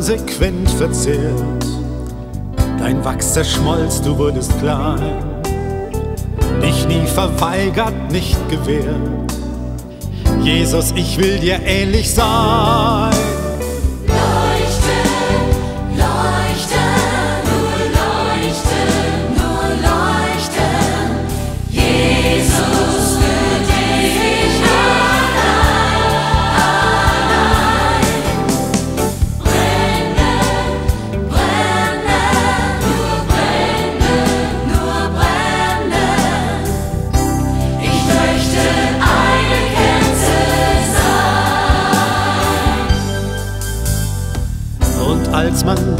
konsequent verzehrt. Dein Wachs zerschmolz, du wurdest klein. Dich nie verweigert, nicht gewährt. Jesus, ich will dir ähnlich sein.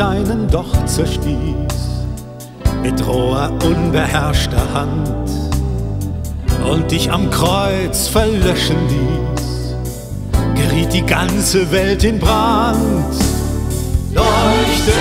Deinen Doch zerstieß, mit roher, unbeherrschter Hand und dich am Kreuz verlöschen ließ, geriet die ganze Welt in Brand. Leuchte!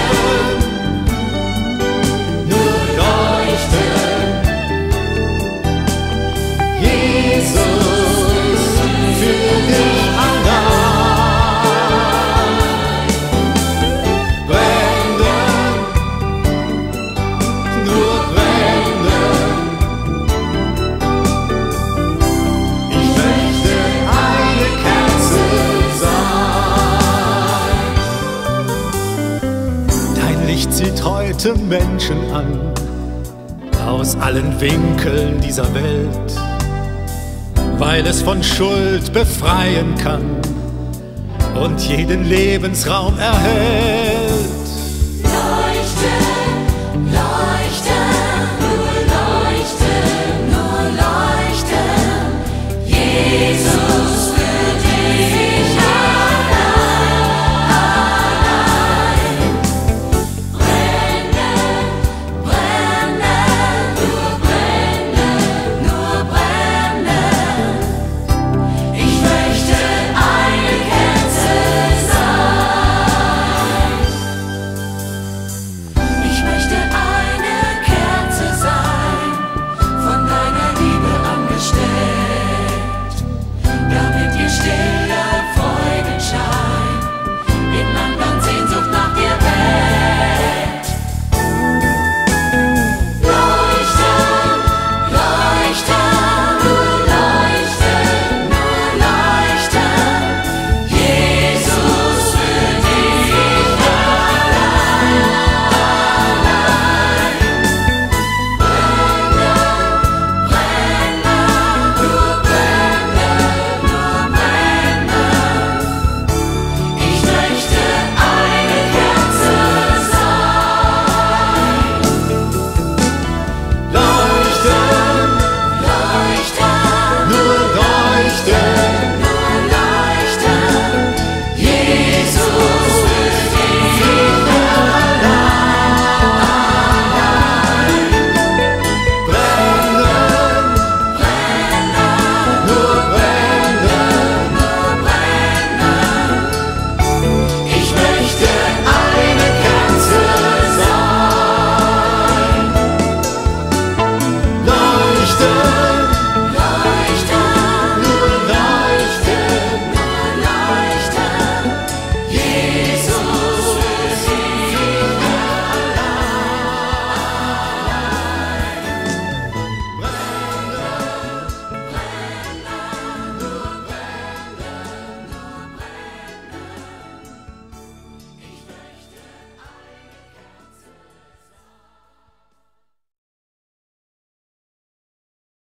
Licht zieht heute Menschen an, aus allen Winkeln dieser Welt, weil es von Schuld befreien kann und jeden Lebensraum erhält. stehen.